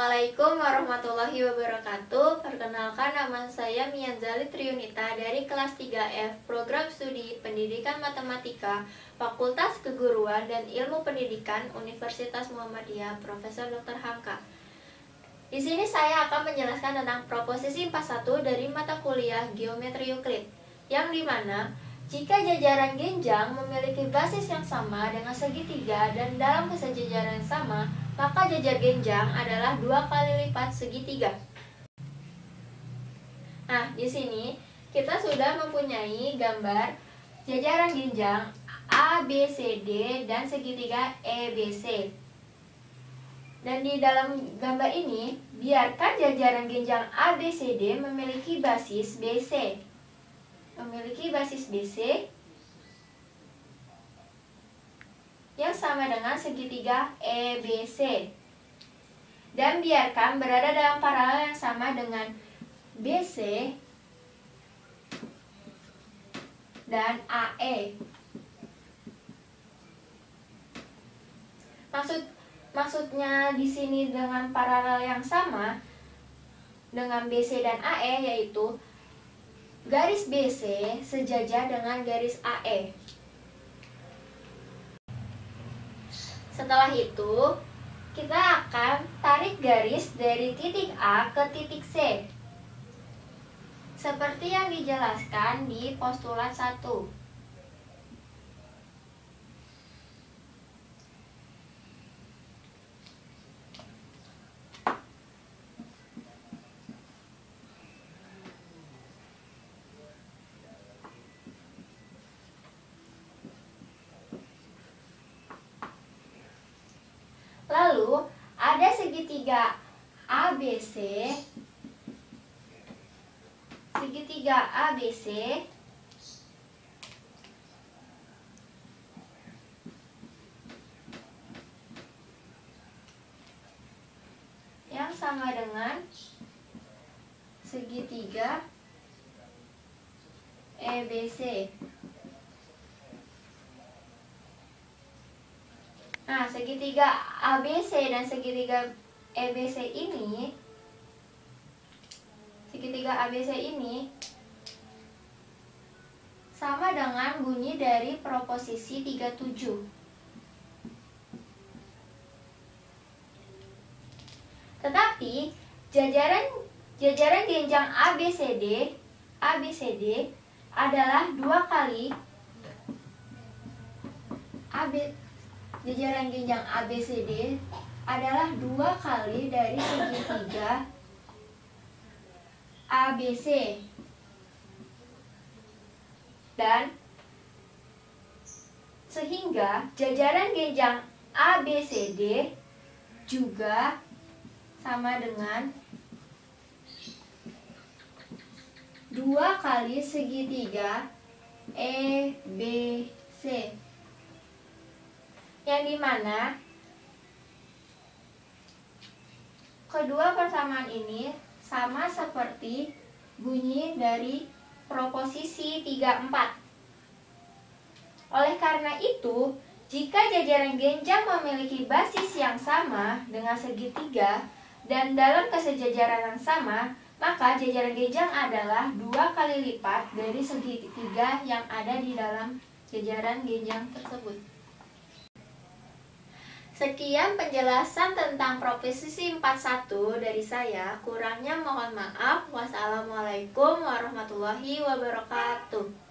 Assalamualaikum warahmatullahi wabarakatuh Perkenalkan nama saya Mianzali Triunita dari kelas 3F Program Studi Pendidikan Matematika Fakultas Keguruan dan Ilmu Pendidikan Universitas Muhammadiyah Profesor Dr. Hamka Di sini saya akan menjelaskan tentang proposisi 41 dari mata kuliah Geometri Euclid Yang di mana jika jajaran genjang memiliki basis yang sama dengan segitiga dan dalam kesejajaran yang sama, maka jajar genjang adalah dua kali lipat segitiga. Nah, di sini kita sudah mempunyai gambar jajaran genjang ABCD dan segitiga EBC. Dan di dalam gambar ini, biarkan jajaran genjang ABCD memiliki basis BC memiliki basis BC yang sama dengan segitiga EBC. Dan biarkan berada dalam paralel yang sama dengan BC dan AE. Maksud maksudnya di sini dengan paralel yang sama dengan BC dan AE yaitu Garis BC sejajar dengan garis AE. Setelah itu, kita akan tarik garis dari titik A ke titik C. Seperti yang dijelaskan di postulat 1. Lalu ada segitiga ABC segitiga ABC yang sama dengan segitiga EBC. Nah, segitiga ABC dan segitiga EBC ini segitiga ABC ini sama dengan bunyi dari proposisi 37. Tetapi jajaran jajaran genjang ABCD ABCD adalah dua kali AB jajaran genjang ABCD adalah dua kali dari segitiga ABC dan sehingga jajaran genjang ABCD juga sama dengan dua kali segitiga EBC yang di mana kedua persamaan ini sama seperti bunyi dari proposisi 34. Oleh karena itu, jika jajaran genjang memiliki basis yang sama dengan segitiga dan dalam kesejajaran yang sama, maka jajaran genjang adalah dua kali lipat dari segitiga yang ada di dalam jajaran genjang tersebut. Sekian penjelasan tentang proposisi 41 dari saya. Kurangnya mohon maaf. Wassalamualaikum warahmatullahi wabarakatuh.